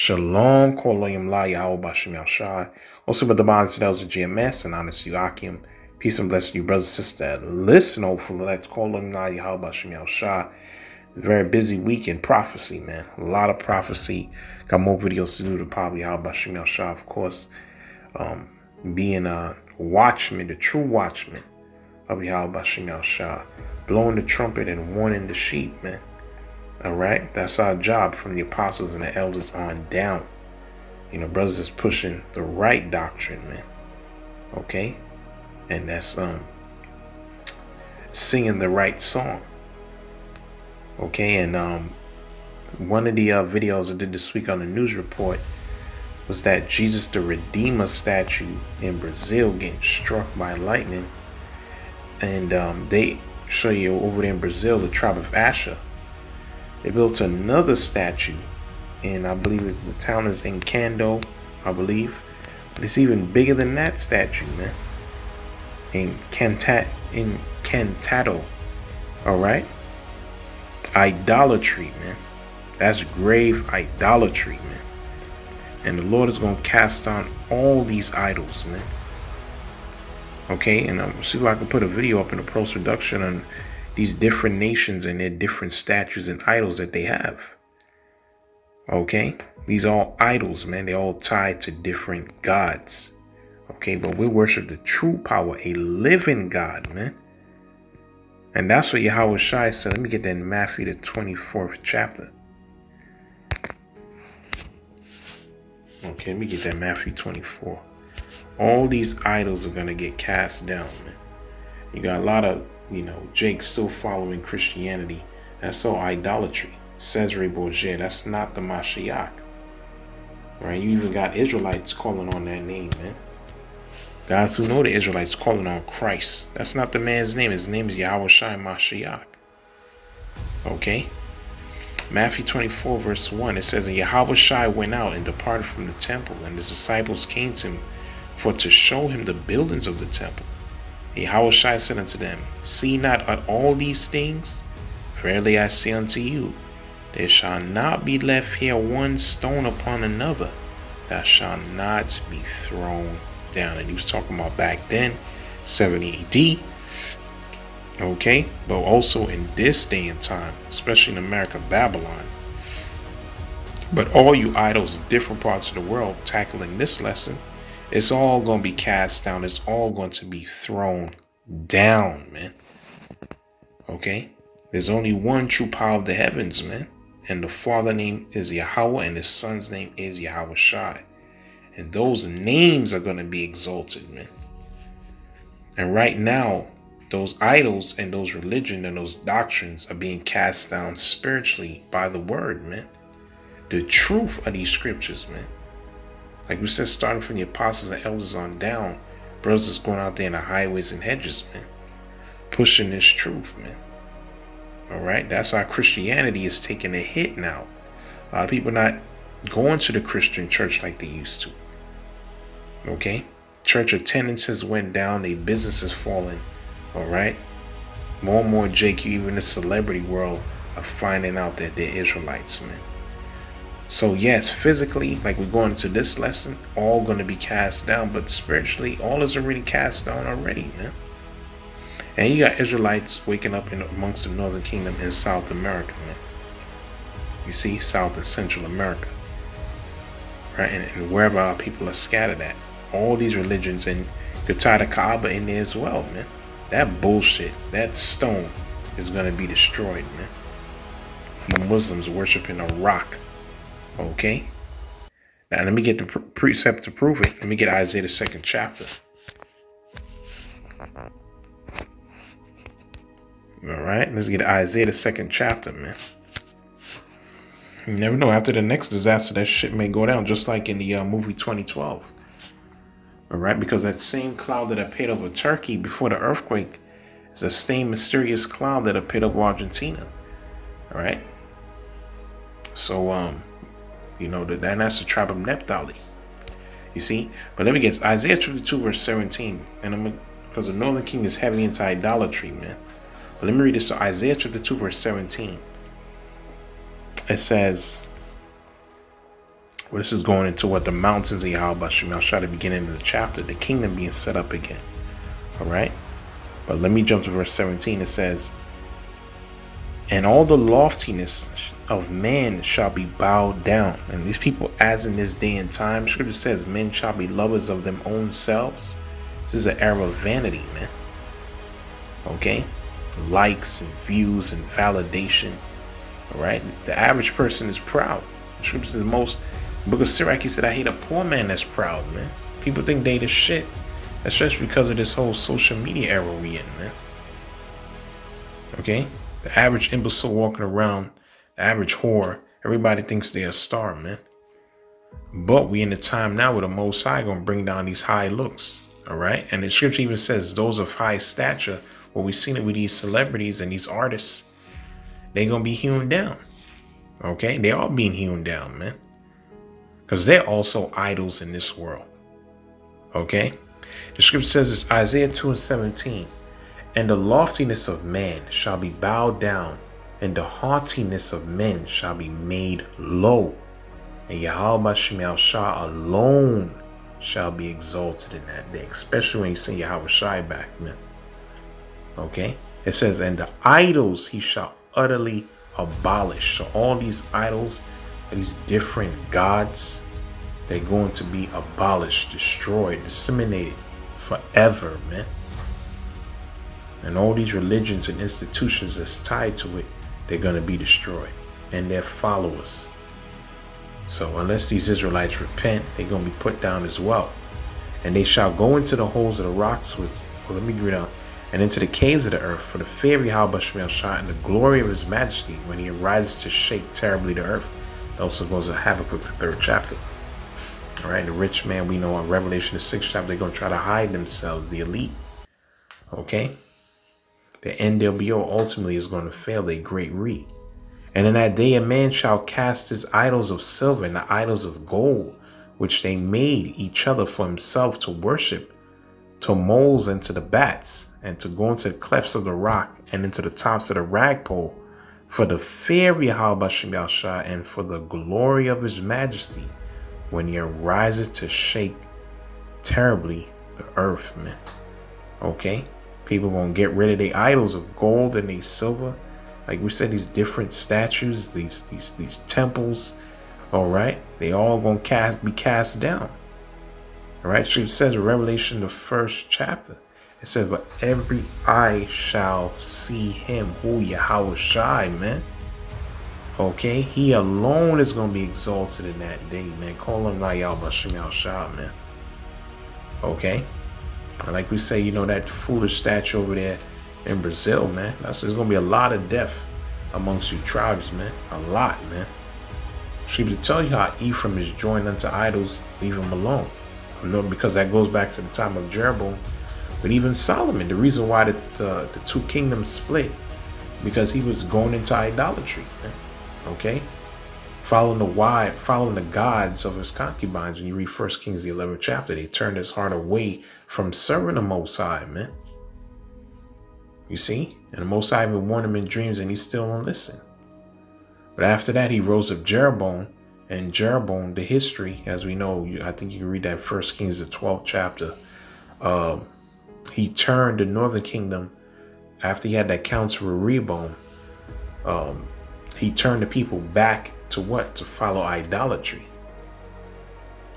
Shalom, Kolayim La Yahweh Bashim Yahshai. Also, but the bonds to those of GMS and honest you, Akim. Peace and blessing you, brothers and sisters. Listen, hopefully, let's Kolayim La Yahweh Bashim Yahshai. Very busy week in prophecy, man. A lot of prophecy. Got more videos to do to probably Yahweh Bashim Yahshai, of course. Um, being a watchman, the true watchman of Yahweh Bashim Yahshai. Blowing the trumpet and warning the sheep, man. All right, that's our job from the apostles and the elders on down. You know, brothers is pushing the right doctrine, man. Okay, and that's um singing the right song. Okay, and um one of the uh, videos I did this week on the news report was that Jesus the Redeemer statue in Brazil getting struck by lightning, and um, they show you over there in Brazil the tribe of Asher they built another statue, and I believe the town is Encanto, I believe. But it's even bigger than that statue, man. In Cantat in Cantado. Alright? Idolatry, man. That's grave idolatry, man. And the Lord is gonna cast down all these idols, man. Okay, and I'm um, see if I can put a video up in the post production on these different nations and their different statues and idols that they have. Okay? These are all idols, man. They're all tied to different gods. Okay, but we worship the true power, a living God, man. And that's what Yahweh Shai said. Let me get that in Matthew, the 24th chapter. Okay, let me get that Matthew 24. All these idols are going to get cast down, man. You got a lot of you know, Jake still following Christianity. That's all idolatry. Cesare Borgia, that's not the Mashiach. Right? You even got Israelites calling on that name, man. Guys who know the Israelites calling on Christ. That's not the man's name. His name is Yahweh Shai Mashiach. Okay? Matthew 24, verse 1, it says, And Yahweh Shai went out and departed from the temple, and his disciples came to him for to show him the buildings of the temple. Yahweh Shai said unto them, See not at all these things? Verily I say unto you, there shall not be left here one stone upon another that shall not be thrown down. And he was talking about back then, 70 AD. Okay, but also in this day and time, especially in America, Babylon. But all you idols in different parts of the world tackling this lesson it's all going to be cast down. It's all going to be thrown down, man. Okay? There's only one true power of the heavens, man. And the Father name is Yahweh, and the Son's name is Yahweh Shai. And those names are going to be exalted, man. And right now, those idols and those religion and those doctrines are being cast down spiritually by the word, man. The truth of these scriptures, man. Like we said, starting from the apostles and elders on down, brothers going out there in the highways and hedges, man. Pushing this truth, man. All right, that's how Christianity is taking a hit now. A lot of people not going to the Christian church like they used to. Okay, church attendances went down, their business is falling. All right, more and more JQ, even the celebrity world, are finding out that they're Israelites, man. So yes, physically, like we're going to this lesson, all going to be cast down, but spiritually, all is already cast down already, man. And you got Israelites waking up in amongst the Northern Kingdom in South America, man. You see, South and Central America, right, and, and wherever our people are scattered at, all these religions, and you the Kaaba in there as well, man. That bullshit, that stone, is going to be destroyed, man. The Muslims worshiping a rock Okay. Now let me get the precept to prove it. Let me get Isaiah the second chapter. All right, let's get Isaiah the second chapter, man. You never know. After the next disaster, that shit may go down, just like in the uh, movie 2012. All right, because that same cloud that appeared over Turkey before the earthquake is the same mysterious cloud that appeared over Argentina. All right. So, um, you know, that that's the tribe of Naphtali. You see? But let me get Isaiah 52, verse 17. And I'm because the northern king is heavy into idolatry, man. But let me read this. So Isaiah 52, verse 17. It says, Well, this is going into what the mountains of Yahweh I'll try to begin of the chapter, the kingdom being set up again. All right. But let me jump to verse 17. It says, And all the loftiness of man shall be bowed down. And these people, as in this day and time, scripture says, men shall be lovers of them own selves. This is an era of vanity, man. Okay? Likes and views and validation. All right? The average person is proud. Scripture says most Book of Sirach, he said, I hate a poor man that's proud, man. People think they the shit. That's Especially because of this whole social media era we in, man. Okay? The average imbecile walking around, average whore, everybody thinks they're a star, man. But we in the time now where the Most High gonna bring down these high looks, all right? And the scripture even says those of high stature, well, we've seen it with these celebrities and these artists, they gonna be hewn down, okay? They all being hewn down, man because they're also idols in this world. Okay? The scripture says it's Isaiah 2 and 17. And the loftiness of man shall be bowed down, and the haughtiness of men shall be made low. And Yahweh Shah alone shall be exalted in that day, especially when you see Yahweh Shai back, man. Okay? It says, and the idols he shall utterly abolish. So all these idols these different gods, they're going to be abolished, destroyed, disseminated forever, man. And all these religions and institutions that's tied to it, they're going to be destroyed and their followers. So unless these Israelites repent, they're going to be put down as well. And they shall go into the holes of the rocks with, well, let me read out, and into the caves of the earth for the of Yahweh Shemel and the glory of his majesty when he arises to shake terribly the earth. It also goes to Habakkuk, the third chapter. All right, the rich man we know in Revelation, the sixth chapter, they're going to try to hide themselves, the elite. Okay? The NWO ultimately is going to fail a great re. And in that day, a man shall cast his idols of silver and the idols of gold, which they made each other for himself to worship, to moles and to the bats, and to go into the clefts of the rock and into the tops of the ragpole for the fear of Yahweh and for the glory of his majesty when he arises to shake terribly the earth, man. Okay? People gonna get rid of the idols of gold and their silver. Like we said, these different statues, these these these temples, all right, they all gonna cast be cast down. All right, so it says in Revelation, the first chapter. It says, but every eye shall see him, who Yahweh Shai, man. Okay, he alone is to be exalted in that day, man. Call him Yahweh Shemel Shah, man. Okay, like we say, you know, that foolish statue over there in Brazil, man. That's there's going to be a lot of death amongst you tribes, man. A lot, man. Hosea tell you how Ephraim is joined unto idols, leave him alone. You know, because that goes back to the time of Jeroboam but even Solomon, the reason why the, uh, the two kingdoms split, because he was going into idolatry. Okay? Following the why, following the gods of his concubines. When you read First Kings, the 11th chapter, they turned his heart away from serving the Most High, man. You see? And the Most High even warned him in dreams, and he still don't listen. But after that, he rose up Jeroboam, and Jeroboam, the history, as we know, I think you can read that First Kings, the 12th chapter. Uh, he turned the northern kingdom after he had that council with Rehoboam. Um, he turned the people back to what? To follow idolatry.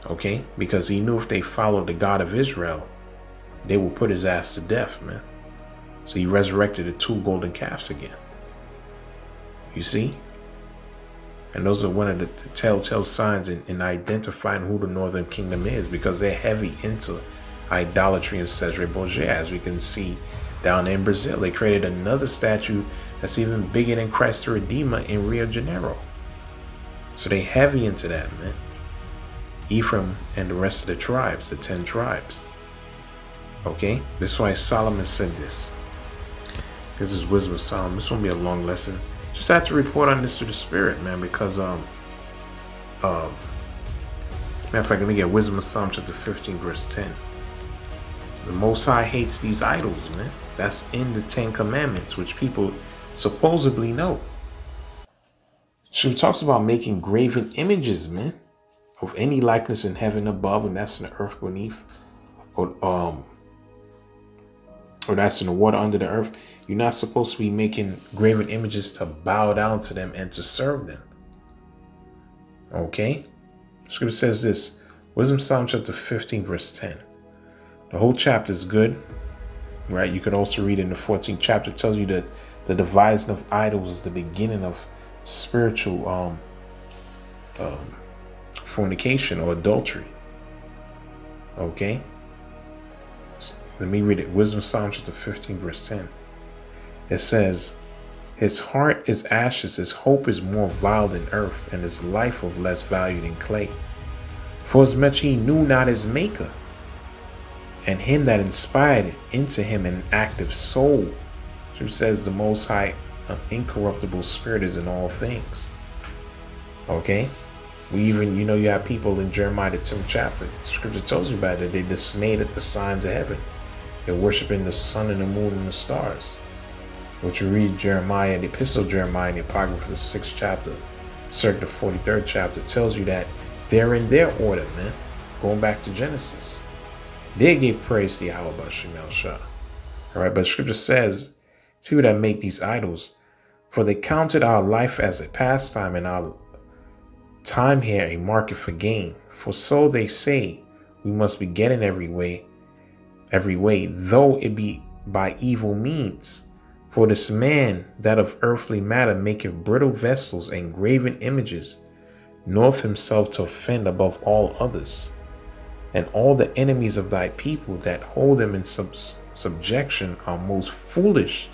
Okay? Because he knew if they followed the God of Israel, they would put his ass to death, man. So he resurrected the two golden calves again. You see? And those are one of the, the telltale signs in, in identifying who the northern kingdom is because they're heavy into idolatry in Cesare Borgia, as we can see down in Brazil. They created another statue that's even bigger than Christ the Redeemer in Rio Janeiro. So they heavy into that, man. Ephraim and the rest of the tribes, the 10 tribes. Okay? This is why Solomon said this. This is wisdom of Solomon. This won't be a long lesson. Just had to report on this to the spirit, man, because um um matter of fact, let me get wisdom of Solomon chapter 15, verse 10. The Most High hates these idols, man. That's in the Ten Commandments, which people supposedly know. She talks about making graven images, man, of any likeness in heaven above, and that's in the earth beneath, or um, or that's in the water under the earth. You're not supposed to be making graven images to bow down to them and to serve them. Okay? Scripture says this Wisdom Psalm chapter 15, verse 10. The whole chapter is good, right? You could also read in the 14th chapter, tells you that the devising of idols is the beginning of spiritual um, um, fornication or adultery. Okay? Let me read it. Wisdom Psalm chapter 15, verse 10. It says, His heart is ashes, his hope is more vile than earth, and his life of less value than clay. For as much he knew not his maker, and him that inspired into him an active soul. Who says the Most High, an incorruptible spirit is in all things. Okay? We even, you know, you have people in Jeremiah the 10th chapter. Scripture tells you about that. They dismayed at the signs of heaven. They're worshiping the sun and the moon and the stars. What you read Jeremiah, the epistle of Jeremiah in the Apocrypha, the 6th chapter, circa the 43rd chapter, tells you that they're in their order, man. Going back to Genesis. They gave praise to Yahweh Shemel Shah. All right, but scripture says, people that make these idols, for they counted our life as a pastime and our time here a market for gain. For so they say, we must be getting every way, every way, though it be by evil means. For this man that of earthly matter maketh brittle vessels and graven images, knoweth himself to offend above all others and all the enemies of thy people that hold them in sub- subjection are most foolish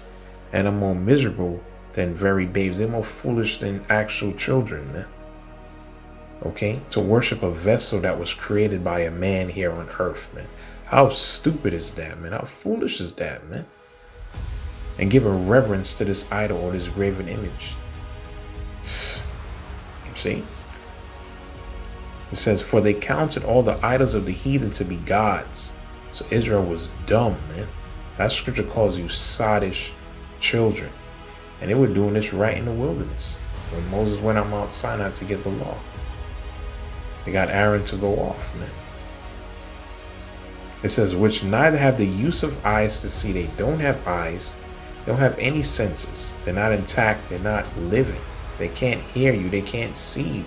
and are more miserable than very babes. They're more foolish than actual children. Okay? To worship a vessel that was created by a man here on earth, man. How stupid is that, man? How foolish is that, man? And give a reverence to this idol or this graven image. See? It says, For they counted all the idols of the heathen to be gods. So Israel was dumb, man. That scripture calls you sottish children. And they were doing this right in the wilderness when Moses went on Mount Sinai to get the law. They got Aaron to go off, man. It says, which neither have the use of eyes to see. They don't have eyes. They don't have any senses. They're not intact. They're not living. They can't hear you. They can't see you.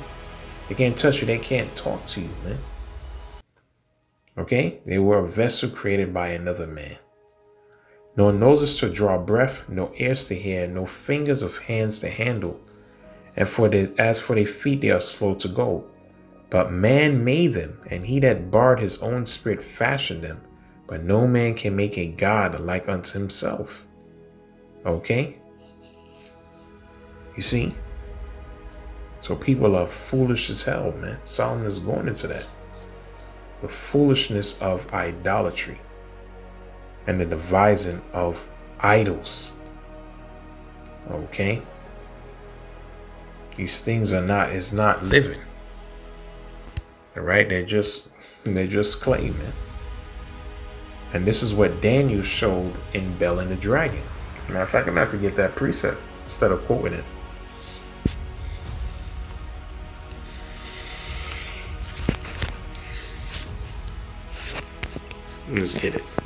They can't touch you. They can't talk to you, man. Okay? They were a vessel created by another man. No noses to draw breath, no ears to hear, no fingers of hands to handle. And for the, as for their feet, they are slow to go. But man made them, and he that barred his own spirit fashioned them. But no man can make a God like unto himself. Okay? You see? So people are foolish as hell, man. Solomon is going into that. The foolishness of idolatry and the devising of idols. Okay? These things are not is not living. All right? They're just they're just clay, man. And this is what Daniel showed in Bel and the Dragon. Matter of fact, I'm gonna have to get that precept instead of quoting it. Let's get it.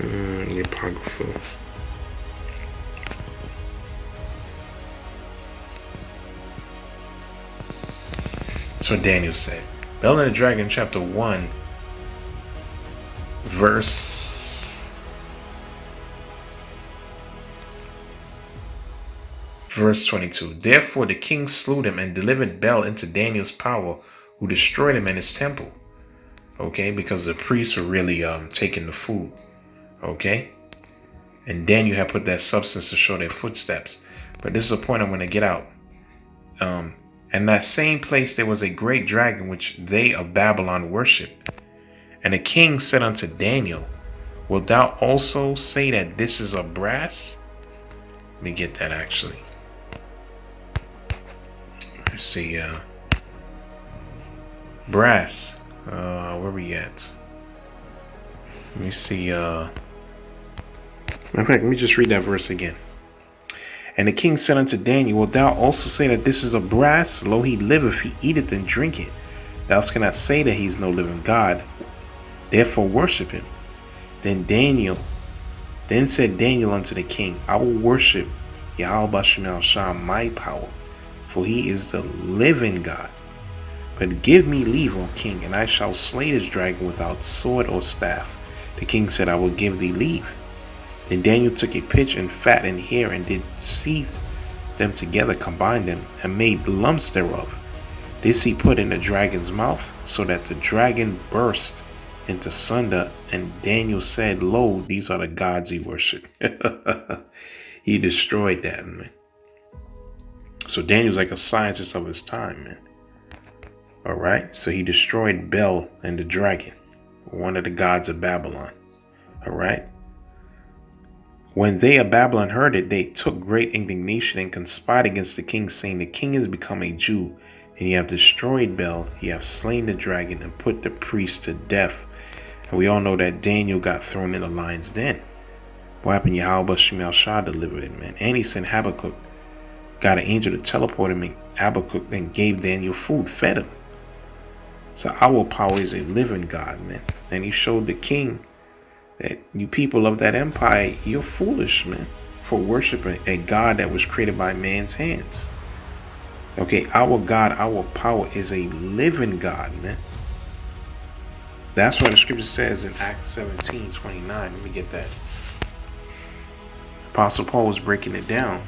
Mm. That's what Daniel said. Bel and the Dragon, chapter 1, verse. Verse 22. Therefore the king slew them and delivered Bel into Daniel's power, who destroyed him in his temple okay? Because the priests were really um, taking the food, okay? And Daniel had put that substance to show their footsteps. But this is a point I'm going to get out. Um, and that same place there was a great dragon which they of Babylon worshiped. And the king said unto Daniel, Wilt thou also say that this is of brass? Let me get that actually. Let's see. Uh, brass. Uh, where we at? Let me see. Uh, in fact, let me just read that verse again. And the king said unto Daniel, Wilt thou also say that this is a brass? Lo, he liveth, he eateth and drinketh. Thou cannot say that he is no living God. Therefore worship him. Then Daniel, then said Daniel unto the king, I will worship Yahweh Bashem Shah, my power, for he is the living God. But give me leave, O king, and I shall slay this dragon without sword or staff. The king said, I will give thee leave. Then Daniel took a pitch and fat and hair and did seethe them together, combined them, and made lumps thereof. This he put in the dragon's mouth, so that the dragon burst into sunder. And Daniel said, Lo, these are the gods he worshiped. he destroyed that, man. So Daniel's like a scientist of his time, man. All right. So he destroyed Bel and the dragon, one of the gods of Babylon. All right. When they of Babylon heard it, they took great indignation and conspired against the king, saying, The king has become a Jew, and ye have destroyed Bel, ye have slain the dragon, and put the priest to death. And we all know that Daniel got thrown in the lion's den. What happened? Yahweh Shemel Shah delivered him, man. And he sent Habakkuk, got an angel to teleport him, and Habakkuk then gave Daniel food, fed him. So our power is a living God, man. And he showed the king that you people of that empire, you're foolish, man, for worshiping a God that was created by man's hands. Okay, our God, our power is a living God, man. That's what the scripture says in Acts 17 29. Let me get that. Apostle Paul was breaking it down.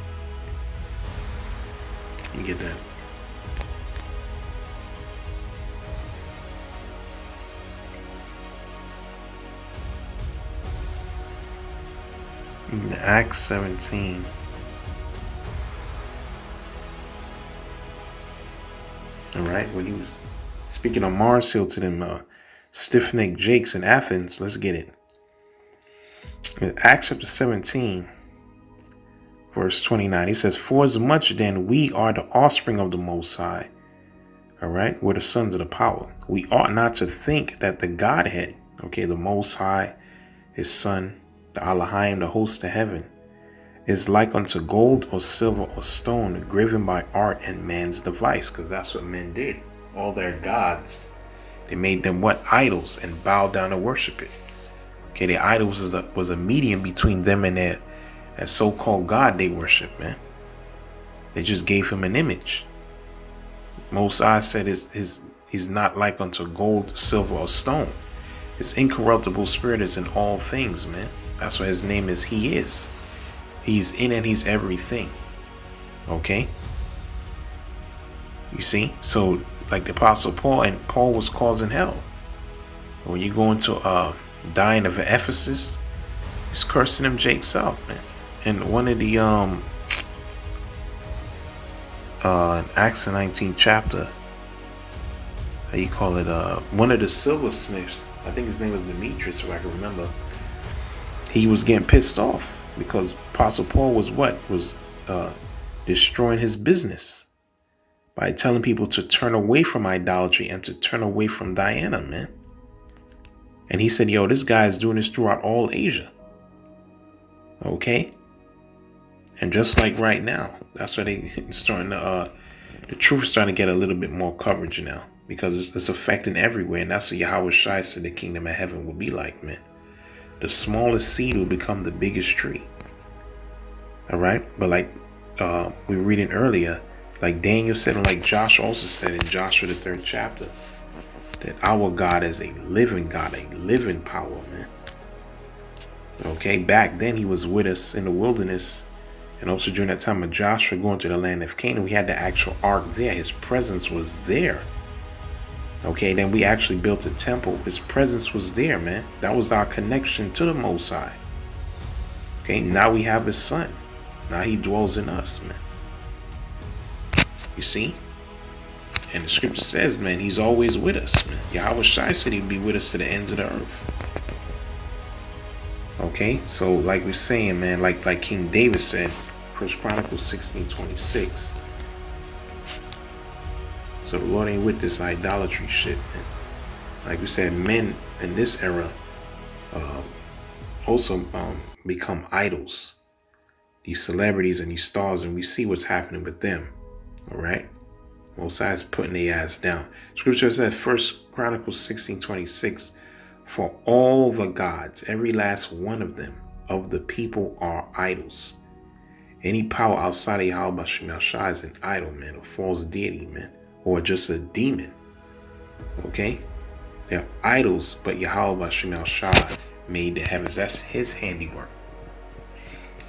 Let me get that. In Acts 17. All right, when he was speaking on Mars Hill to them uh, stiff necked Jakes in Athens, let's get it. In Acts chapter 17, verse 29, he says, For as much then we are the offspring of the Most High, all right, we're the sons of the power. We ought not to think that the Godhead, okay, the Most High, His Son, the Elohim, the host of heaven, is like unto gold or silver or stone graven by art and man's device, because that's what men did. All their gods, they made them what? Idols and bowed down to worship it. Okay, the idols was a, was a medium between them and their that so-called God they worship, man. They just gave him an image. Moses said his, his he's not like unto gold, silver, or stone. His incorruptible spirit is in all things, man. That's what his name is. He is. He's in and he's everything. Okay? You see? So, like the Apostle Paul, and Paul was causing hell. When you go into uh, Diana of Ephesus, he's cursing them Jakes out, man. And one of the, um, uh, Acts 19 chapter, how you call it, uh, one of the silversmiths, I think his name was Demetrius, if I can remember, he was getting pissed off because Apostle Paul was what? Was uh, destroying his business by telling people to turn away from idolatry and to turn away from Diana, man. And he said, yo, this guy is doing this throughout all Asia. Okay? And just like right now, that's why they starting to, uh, the truth is starting to get a little bit more coverage now because it's, it's affecting everywhere. And that's what Yahweh Shai said the kingdom of heaven will be like, man the smallest seed will become the biggest tree. All right, but like uh, we were reading earlier, like Daniel said, and like Josh also said in Joshua the third chapter, that our God is a living God, a living power, man. Okay, back then he was with us in the wilderness, and also during that time of Joshua going to the land of Canaan, we had the actual ark there. His presence was there. Okay, then we actually built a temple. His presence was there, man. That was our connection to the Most High. Okay, now we have his son. Now he dwells in us, man. You see? And the scripture says, man, he's always with us, man. Yahweh Shai said he'd be with us to the ends of the earth. Okay, so like we're saying, man, like like King David said, First Chronicles 16 26. So the Lord ain't with this idolatry shit. Man. Like we said, men in this era um, also um, become idols. these celebrities and these stars, and we see what's happening with them. All right. Most High putting their ass down. Scripture says, First Chronicles 16 26, for all the gods, every last one of them, of the people are idols. Any power outside of Yahweh Shai is an idol, man, a false deity, man, or just a demon. Okay? They're idols, but Yahweh Shai made the heavens. That's his handiwork.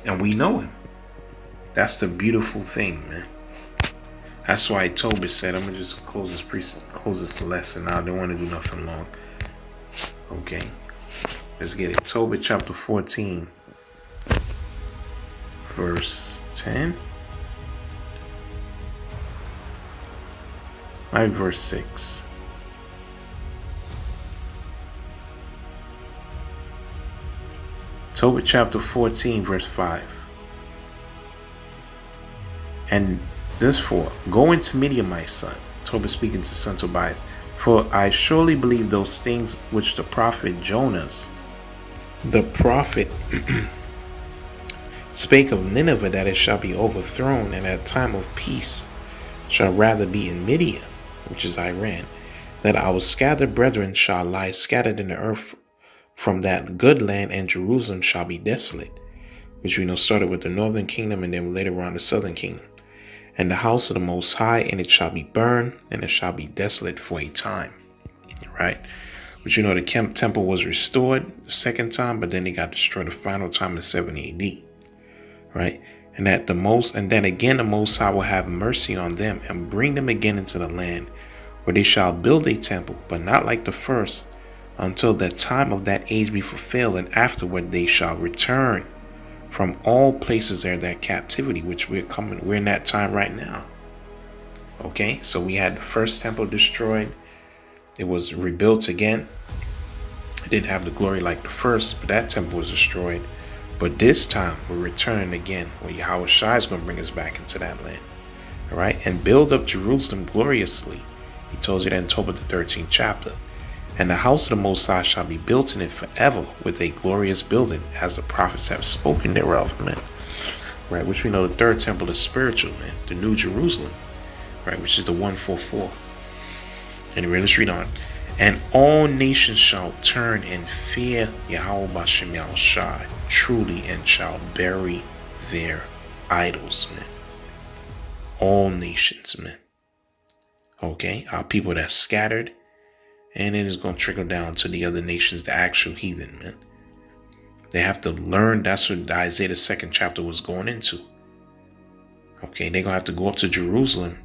And we know him. That's the beautiful thing, man. That's why Tobit said, I'm gonna just close this pre close this lesson. I don't want to do nothing long. Okay. Let's get it. Tobit chapter 14. Verse 10. Verse 6. Tobit chapter 14, verse 5. And this for go into Midian, my son. Tobit speaking to son Tobias. For I surely believe those things which the prophet Jonas, the prophet, spake of Nineveh, that it shall be overthrown, and at time of peace shall rather be in Midian, which is Iran, that our scattered brethren shall lie scattered in the earth from that good land, and Jerusalem shall be desolate, which we know started with the northern kingdom and then later on the southern kingdom and the house of the Most High, and it shall be burned, and it shall be desolate for a time. Right? But you know, the temple was restored the second time, but then it got destroyed the final time in 70 AD. Right? And that the most, and then again, the Most High will have mercy on them and bring them again into the land where they shall build a temple, but not like the first, until the time of that age be fulfilled, and afterward they shall return from all places there that captivity which we're coming we're in that time right now. Okay so we had the first temple destroyed. It was rebuilt again. It didn't have the glory like the first but that temple was destroyed but this time we're returning again where Yahweh Shai is going to bring us back into that land all right and build up Jerusalem gloriously he tells you that in Tobit the 13th chapter and the house of the Most High shall be built in it forever with a glorious building, as the prophets have spoken thereof, man. Right, which we know the third temple is spiritual, man. The New Jerusalem, right, which is the 144. And we're let's read on. And all nations shall turn and fear Yahweh Bashem Shai truly and shall bury their idols, men. All nations, men. Okay, our people that scattered and it is going to trickle down to the other nations, the actual heathen, men. They have to learn. That's what Isaiah the second chapter was going into. Okay, they're going to have to go up to Jerusalem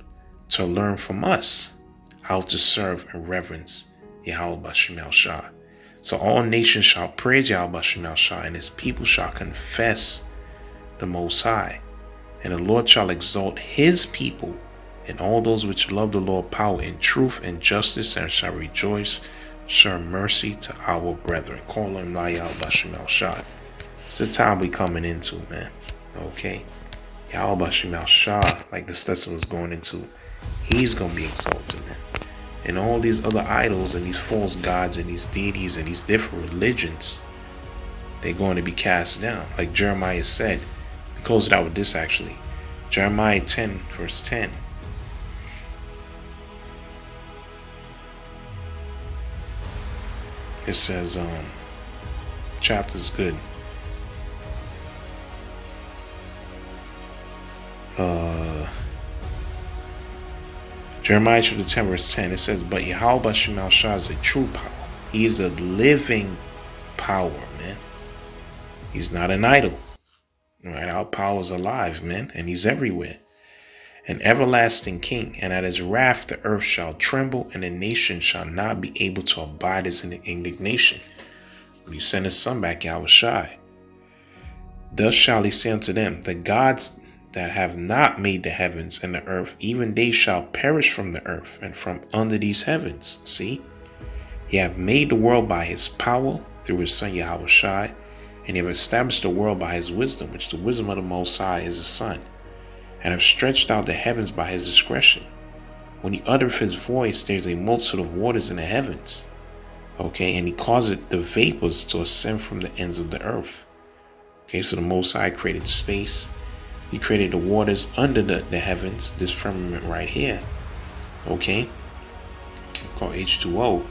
to learn from us how to serve and reverence Yahweh Bashim Shah. So all nations shall praise Yahweh Bashim Shah, and his people shall confess the Most High. And the Lord shall exalt his people and all those which love the Lord power in truth and justice and shall rejoice, show mercy to our brethren. Call him Bashim al Shah. It's the time we coming into, man. Okay? Yahweh Bashim al Shah, like the lesson was going into, he's gonna be exalted, man. And all these other idols and these false gods and these deities and these different religions, they're going to be cast down. Like Jeremiah said. We close it out with this actually. Jeremiah 10, verse 10. it says um chapter's good uh Jeremiah chapter 10 verse 10 it says but Yahweh Shemal Shah is a true power he is a living power man he's not an idol right our power is alive man and he's everywhere an everlasting king, and at his wrath the earth shall tremble, and the nation shall not be able to abide his indignation. When he sent his son back, Yahweh Shai. Thus shall he say unto them, The gods that have not made the heavens and the earth, even they shall perish from the earth and from under these heavens. See? He hath made the world by his power through his son Yahweh and he hath established the world by his wisdom, which the wisdom of the Most High is his Son and have stretched out the heavens by his discretion. When he uttereth his voice, there's a multitude of waters in the heavens. Okay, and he causeth the vapors to ascend from the ends of the earth. Okay, so the Most High created space. He created the waters under the, the heavens, this firmament right here. Okay, called H2O.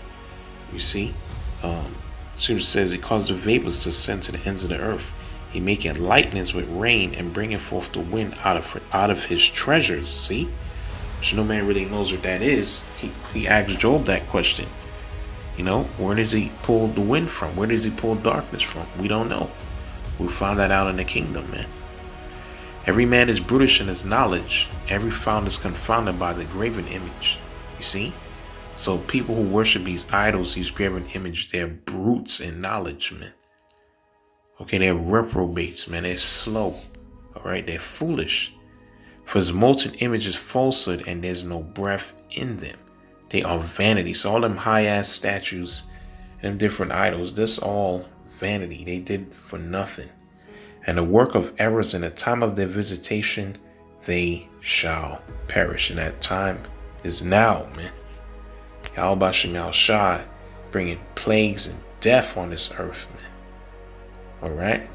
You see, um, Scripture says he caused the vapors to ascend to the ends of the earth. He maketh lightnings with rain and bringing forth the wind out of out of his treasures. See, which no man really knows what that is. He he asked Job that question. You know, where does he pull the wind from? Where does he pull darkness from? We don't know. We'll find that out in the kingdom, man. Every man is brutish in his knowledge. Every found is confounded by the graven image. You see? So people who worship these idols, these graven images, they're brutes in knowledge, man. Okay, they're reprobates, man. They're slow. All right, they're foolish. For his molten image is falsehood, and there's no breath in them. They are vanity. So all them high ass statues and different idols, this all vanity. They did for nothing. And the work of errors in the time of their visitation, they shall perish. And that time is now, man. Yahweh Shemel Shah bringing plagues and death on this earth, man. Alright?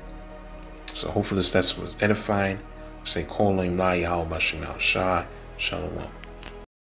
So hopefully this lesson was edifying. Say, Kol La Yahweh Shemel Shah. Shalom.